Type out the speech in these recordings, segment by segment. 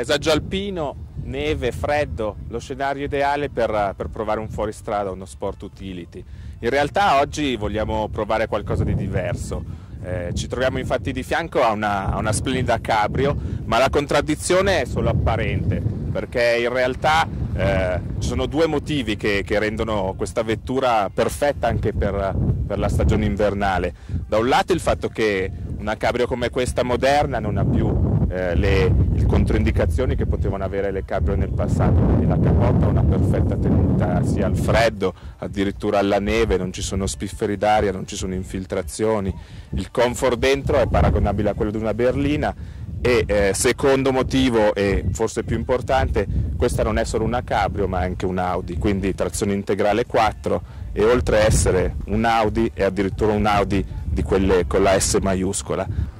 Paesaggio alpino, neve, freddo, lo scenario ideale per, per provare un fuoristrada, uno sport utility. In realtà oggi vogliamo provare qualcosa di diverso. Eh, ci troviamo infatti di fianco a una, a una splendida cabrio, ma la contraddizione è solo apparente, perché in realtà eh, ci sono due motivi che, che, rendono questa vettura perfetta anche per, per, la stagione invernale. Da un lato il fatto che una cabrio come questa moderna non ha più eh, le, le, controindicazioni che potevano avere le cabrio nel passato, quindi la capotta ha una perfetta tenuta sia al freddo, addirittura alla neve, non ci sono spifferi d'aria, non ci sono infiltrazioni, il comfort dentro è paragonabile a quello di una berlina e eh, secondo motivo e forse più importante, questa non è solo una cabrio ma anche un Audi, quindi trazione integrale 4 e oltre a essere un Audi è addirittura un Audi di quelle con la S maiuscola.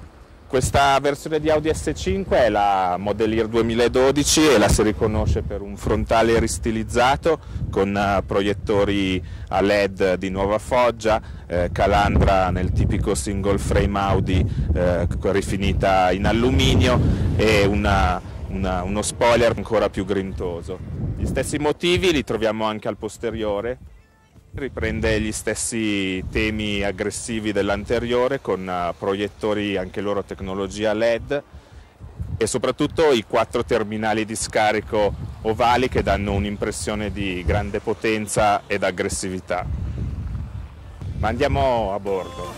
Questa versione di Audi S5 è la Model Year 2012 e la si riconosce per un frontale ristilizzato con eh, proiettori a LED di nuova foggia, eh, calandra nel tipico single frame Audi eh, rifinita in alluminio e una, una, uno spoiler ancora più grintoso. Gli stessi motivi li troviamo anche al posteriore, Riprende gli stessi temi aggressivi dell'anteriore con uh, proiettori anche loro tecnologia LED e soprattutto i quattro terminali di scarico ovali che danno un'impressione di grande potenza ed aggressività. Ma andiamo a bordo.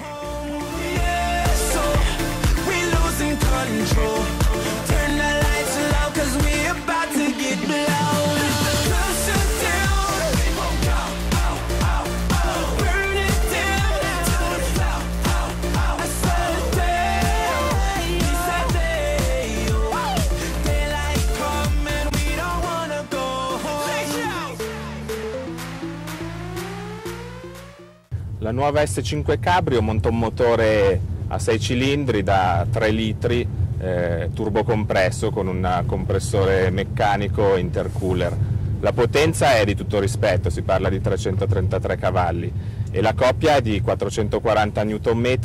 Nuova S5 Cabrio monta un motore a 6 cilindri da 3 litri eh, turbocompresso con un compressore meccanico intercooler. La potenza è di tutto rispetto, si parla di 333 cavalli. E la coppia di 440 Nm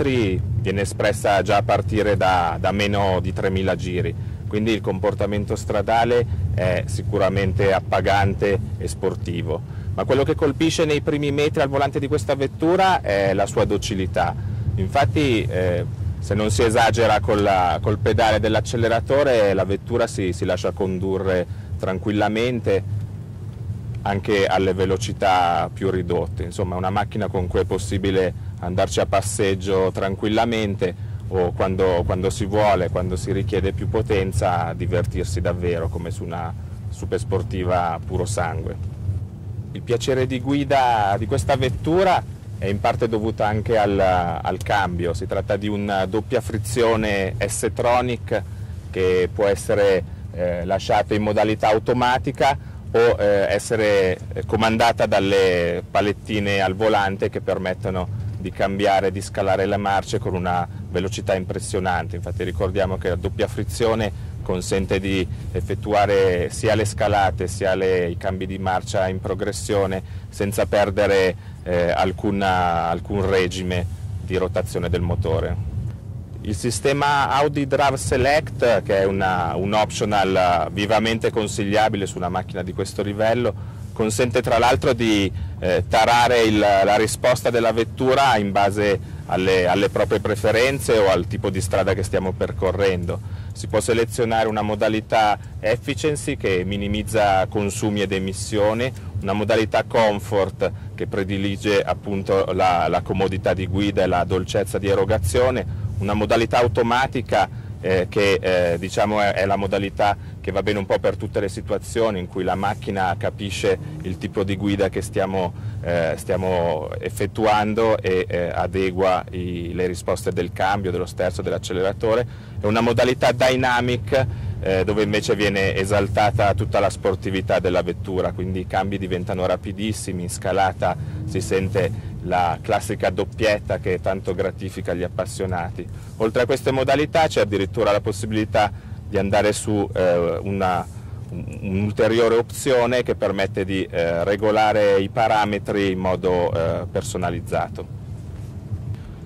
viene espressa già a partire da, da meno di 3000 giri, quindi il comportamento stradale è sicuramente appagante e sportivo ma quello che colpisce nei primi metri al volante di questa vettura è la sua docilità. Infatti eh, se non si esagera col, col pedale dell'acceleratore la vettura si, si lascia condurre tranquillamente anche alle velocità più ridotte, insomma una macchina con cui è possibile andarci a passeggio tranquillamente o quando, quando si vuole, quando si richiede più potenza, divertirsi davvero come su una super sportiva puro sangue. Il piacere di guida di questa vettura è in parte dovuto anche al, al cambio, si tratta di una doppia frizione S-Tronic che può essere eh, lasciata in modalità automatica o eh, essere comandata dalle palettine al volante che permettono di cambiare, di scalare le marce con una velocità impressionante. Infatti ricordiamo che la doppia frizione consente di effettuare sia le scalate sia le, i cambi di marcia in progressione senza perdere eh, alcuna, alcun regime di rotazione del motore. Il sistema Audi Drive Select, che è una, un optional vivamente consigliabile su una macchina di questo livello, consente tra l'altro di eh, tarare il, la risposta della vettura in base alle, alle proprie preferenze o al tipo di strada che stiamo percorrendo si può selezionare una modalità efficiency che minimizza consumi ed emissioni, una modalità comfort che predilige appunto la, la comodità di guida e la dolcezza di erogazione, una modalità automatica eh, che eh, diciamo è, è, la modalità che va bene un po' per tutte le situazioni in cui la macchina capisce il tipo di guida che stiamo, eh, stiamo effettuando e eh, adegua i, le risposte del cambio, dello sterzo, dell'acceleratore. È una modalità dynamic eh, dove invece viene esaltata tutta la sportività della vettura, quindi i cambi diventano rapidissimi, in scalata si sente la classica doppietta che tanto gratifica gli appassionati. Oltre a queste modalità c'è addirittura la possibilità di andare su eh, una un'ulteriore opzione che permette di eh, regolare i parametri in modo eh, personalizzato.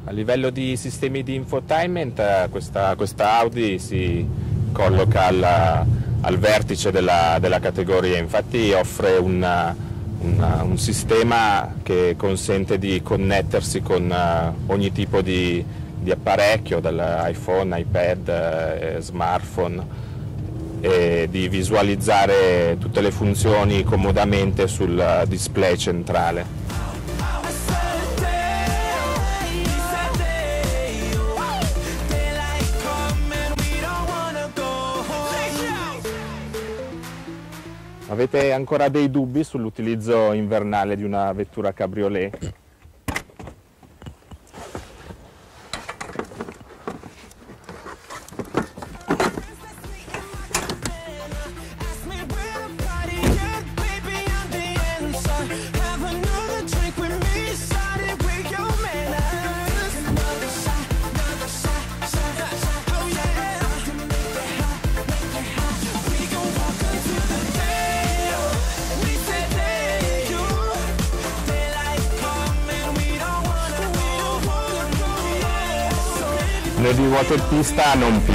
A livello di sistemi di infotainment eh, questa, questa Audi si colloca alla, al vertice della, della, categoria, infatti offre una, una, un sistema che consente di connettersi con uh, ogni tipo di, di apparecchio, dall'iPhone, iPad, eh, smartphone e di visualizzare tutte le funzioni comodamente sul display centrale. Avete ancora dei dubbi sull'utilizzo invernale di una vettura cabriolet? Le di ruote pista non più.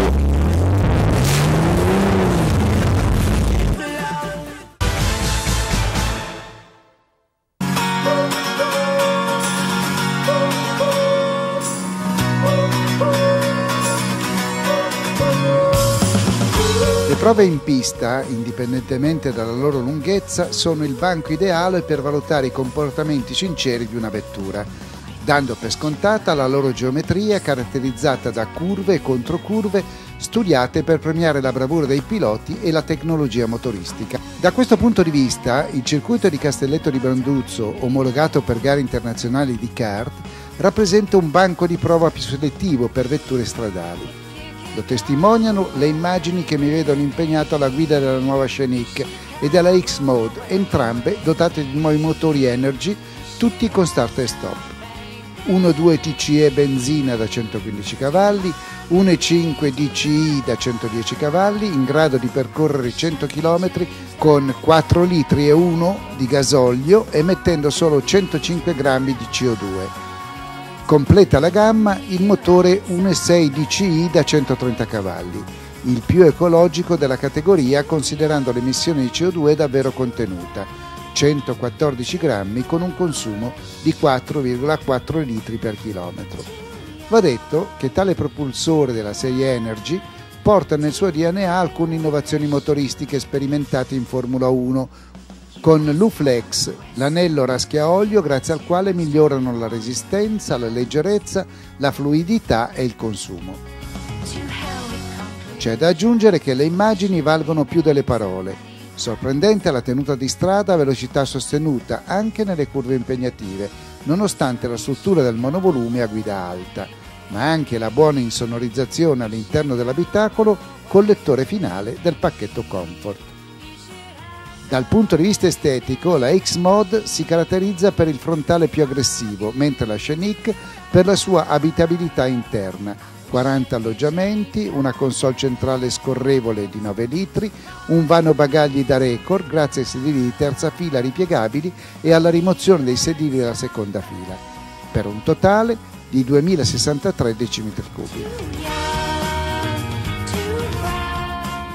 Le prove in pista, indipendentemente dalla loro lunghezza, sono il banco ideale per valutare i comportamenti sinceri di una vettura dando per scontata la loro geometria caratterizzata da curve e controcurve studiate per premiare la bravura dei piloti e la tecnologia motoristica. Da questo punto di vista, il circuito di Castelletto di Branduzzo, omologato per gare internazionali di kart, rappresenta un banco di prova più selettivo per vetture stradali. Lo testimoniano le immagini che mi vedono impegnato alla guida della nuova Scenic e della X-Mode, entrambe dotate di nuovi motori Energy, tutti con start e stop. 1.2 TCE benzina da 115 cavalli, 1.5 DCI da 110 cavalli in grado di percorrere 100 km con 4 litri e 1 di gasolio emettendo solo 105 grammi di CO2. Completa la gamma il motore 1.6 DCI da 130 cavalli, il più ecologico della categoria considerando l'emissione di CO2 davvero contenuta 114 grammi con un consumo di 4,4 litri per chilometro. Va detto che tale propulsore della serie Energy porta nel suo DNA alcune innovazioni motoristiche sperimentate in Formula 1 con l'UFlex, l'anello raschia olio grazie al quale migliorano la resistenza, la leggerezza, la fluidità e il consumo. C'è da aggiungere che le immagini valgono più delle parole Sorprendente la tenuta di strada a velocità sostenuta anche nelle curve impegnative, nonostante la struttura del monovolume a guida alta, ma anche la buona insonorizzazione all'interno dell'abitacolo col lettore finale del pacchetto Comfort. Dal punto di vista estetico, la X-Mod si caratterizza per il frontale più aggressivo, mentre la Scenic per la sua abitabilità interna, 40 alloggiamenti, una console centrale scorrevole di 9 litri, un vano bagagli da record grazie ai sedili di terza fila ripiegabili e alla rimozione dei sedili della seconda fila, per un totale di 2063 decimetri cubi.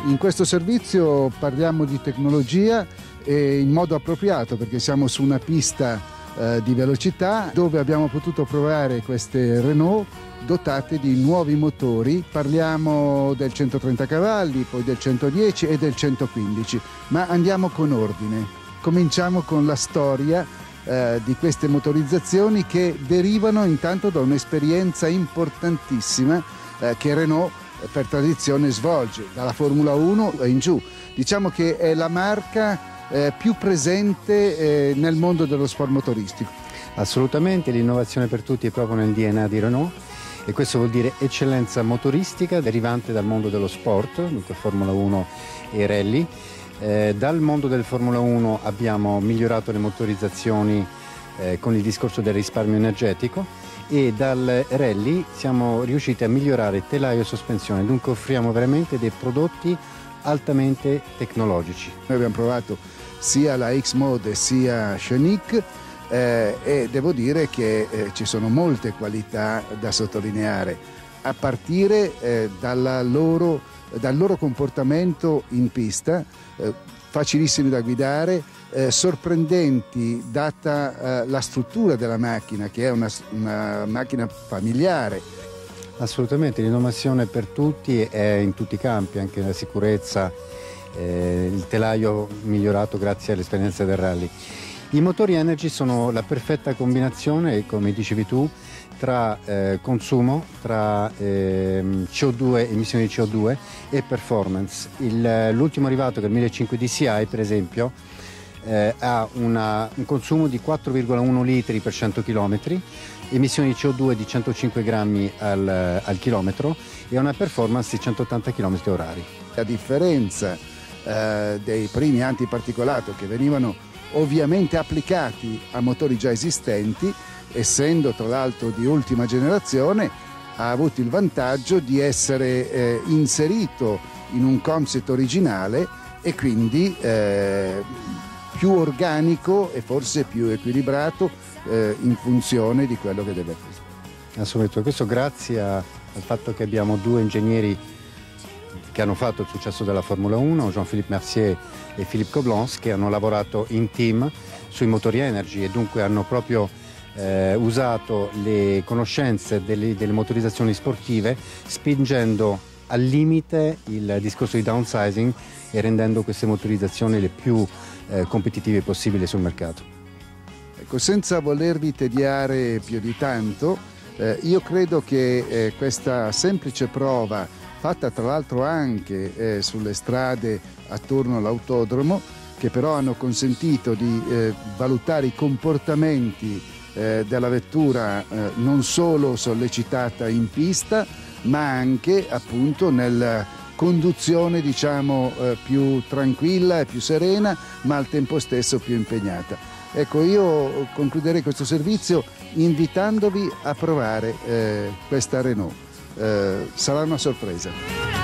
In questo servizio parliamo di tecnologia in modo appropriato perché siamo su una pista eh, di velocità dove abbiamo potuto provare queste Renault dotate di nuovi motori, parliamo del 130 cavalli, poi del 110 e del 115, ma andiamo con ordine. Cominciamo con la storia eh, di queste motorizzazioni che derivano intanto da un'esperienza importantissima eh, che Renault eh, per tradizione svolge, dalla Formula 1 in giù. Diciamo che è la marca eh, più presente eh, nel mondo dello sport motoristico. Assolutamente, l'innovazione per tutti è proprio nel DNA di Renault e questo vuol dire eccellenza motoristica derivante dal mondo dello sport, dunque Formula 1 e rally. Eh, dal mondo del Formula 1 abbiamo migliorato le motorizzazioni eh, con il discorso del risparmio energetico e dal rally siamo riusciti a migliorare telaio e sospensione, dunque offriamo veramente dei prodotti altamente tecnologici. Noi abbiamo provato sia la X-Mode sia Scenic eh, e devo dire che eh, ci sono molte qualità da sottolineare, a partire eh, loro, dal loro comportamento in pista, eh, facilissimi da guidare, eh, sorprendenti data eh, la struttura della macchina, che è una, una macchina familiare. Assolutamente, l'innovazione per tutti è in tutti i campi, anche nella sicurezza, il telaio migliorato grazie all'esperienza del rally. I motori Energy sono la perfetta combinazione, come dicevi tu, tra eh, consumo, tra eh, CO2, emissioni di CO2 e performance. Il, l'ultimo arrivato, che è il 1500 DCI, per esempio, eh, ha una, un consumo di 4,1 litri per 100 km, emissioni di CO2 di 105 grammi al, al chilometro e una performance di 180 km orari. A differenza eh, dei primi antiparticolato che venivano ovviamente applicati a motori già esistenti, essendo tra l'altro di ultima generazione, ha avuto il vantaggio di essere eh, inserito in un concept originale e quindi eh, più organico e forse più equilibrato eh, in funzione di quello che deve essere. Assolutamente, questo grazie al fatto che abbiamo due ingegneri che hanno fatto il successo della Formula 1, Jean-Philippe Mercier e Philippe Coblance, che hanno lavorato in team sui motori Energy e dunque hanno proprio eh, usato le conoscenze delle, delle motorizzazioni sportive spingendo al limite il discorso di downsizing e rendendo queste motorizzazioni le più eh, competitive possibili sul mercato. Ecco, senza volervi tediare più di tanto, eh, io credo che eh, questa semplice prova fatta tra l'altro anche eh, sulle strade attorno all'autodromo, che però hanno consentito di eh, valutare i comportamenti eh, della vettura eh, non solo sollecitata in pista, ma anche appunto nella conduzione diciamo eh, più tranquilla e più serena, ma al tempo stesso più impegnata. Ecco, io concluderei questo servizio invitandovi a provare eh, questa Renault eh, sarà una sorpresa.